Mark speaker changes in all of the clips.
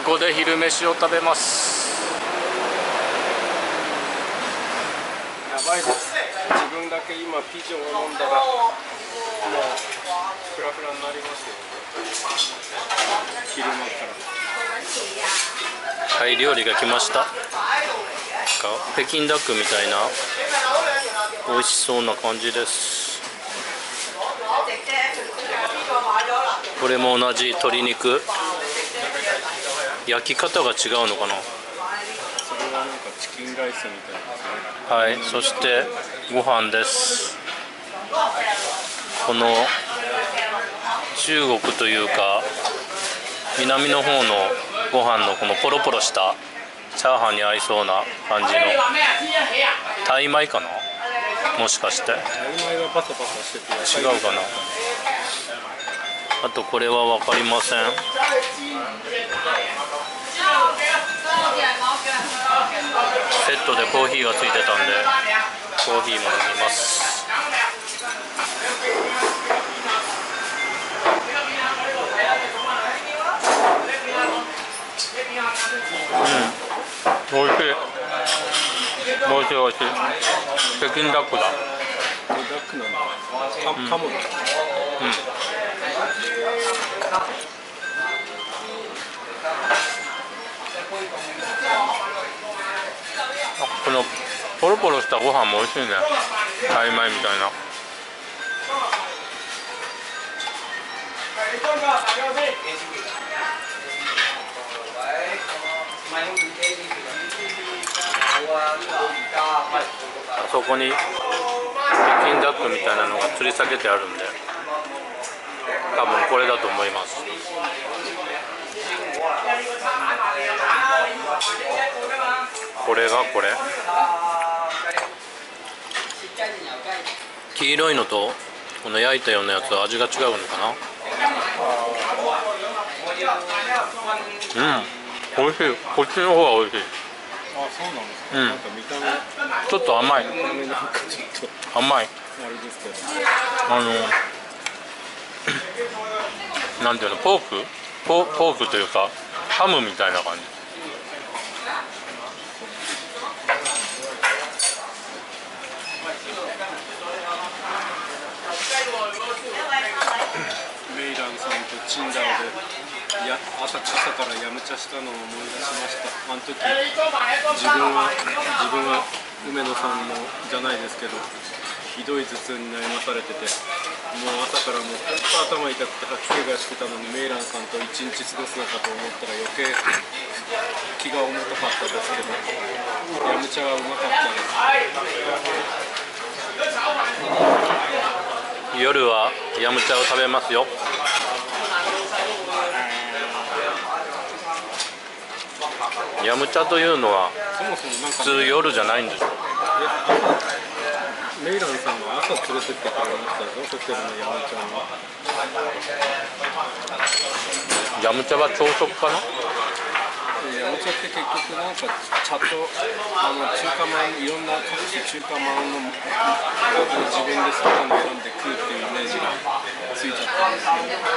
Speaker 1: こで昼飯を食べます。
Speaker 2: やばいです自分だけ今ピジョンを飲んだらもうフラフラになりますよ。昼間から
Speaker 1: はい料理が来ました。北京ダックみたいな美味しそうな感じです。これも同じ鶏肉焼き方が違うのかな？
Speaker 2: それはなんかチキンライスみたいですね
Speaker 1: はいそしてご飯です。この中国というか南の方のご飯のこのポロポロしたチャーハンに合いそうな感じの。タイ米かな？もしかして。違うかな？あとこれは分かりません。セットでコーヒーがついてたんでコーヒーも飲みます。うん。美味しい。美味しい美味しい。北京ダックだ。
Speaker 2: ダックなんだ。カカモだ
Speaker 1: このポロポロしたご飯も美味しいね。タイ米みたいな。あそこに北京ダックみたいなのが吊り下げてあるんで多分これだと思います。これがこれ。黄色いのとこの焼いたようなやつは味が違うのかな。うん。美味しい。こっちの方が美味しい。
Speaker 2: あそうなんですか、
Speaker 1: うん。
Speaker 2: なんか見た目。
Speaker 1: ちょっと甘い。甘い。
Speaker 2: あ
Speaker 1: の なんていうのポーク？ポポークというかハムみたいな感じ。
Speaker 2: メイランさんとチンダオでや朝朝からやむちゃしたのを思い出しました。あの時自分は自分は梅野さんのじゃないですけどひどい頭痛に悩まされててもう朝からもう本当頭痛くて吐き気がしてたのにメイランさんと一日過ごすのかと思ったら余計気が重たかったですけどやむちゃはうまかったです。
Speaker 1: 夜はヤムチャを食べますよ。ヤムチャというのは普通夜じゃないんでしょ
Speaker 2: メイランさんは朝連れてってくれましたぞホテルの？山ちゃんに
Speaker 1: ヤムチャは朝食かな？
Speaker 2: 山ちゃんって結局なんか茶とあの中華まんいろんな各種中華まんの自分で好きなの選んで食うっていうイメージがついちゃったんですけど。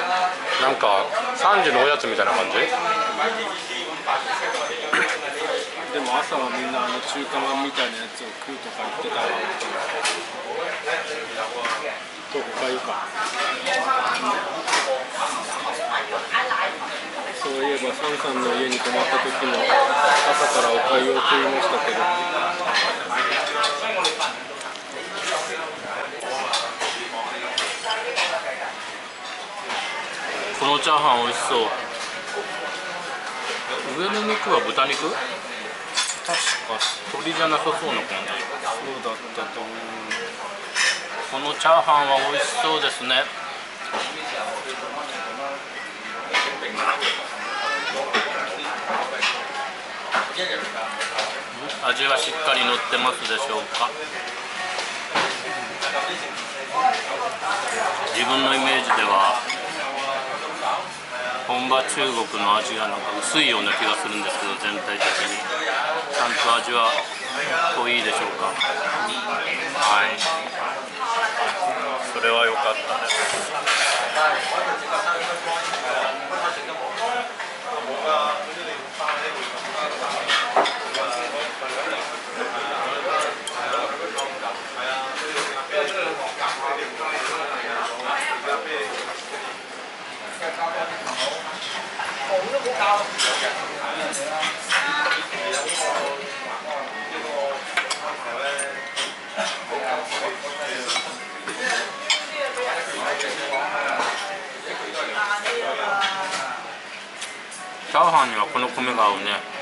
Speaker 1: なんか3時のおやつみたいな感じ？
Speaker 2: でも朝はみんなあの中華まんみたいなやつを食うとか言ってた。わとおかゆかそういえばサンさんの家に泊まった時も朝からおかゆを食いましたけど。
Speaker 1: このチャーハン美味しそう。上の肉は豚肉？確か鶏じゃなさそうな感じ。
Speaker 2: そうだったと思う。
Speaker 1: このチャーハンは美味しそうですね。味はしっかり乗ってますでしょうか。自分のイメージでは本場中国の味がなんか薄いような気がするんですけど全体的に。ゃんと味は濃いでしょうか？はい。それは良かったです。チャーハンにはこの米が合うね。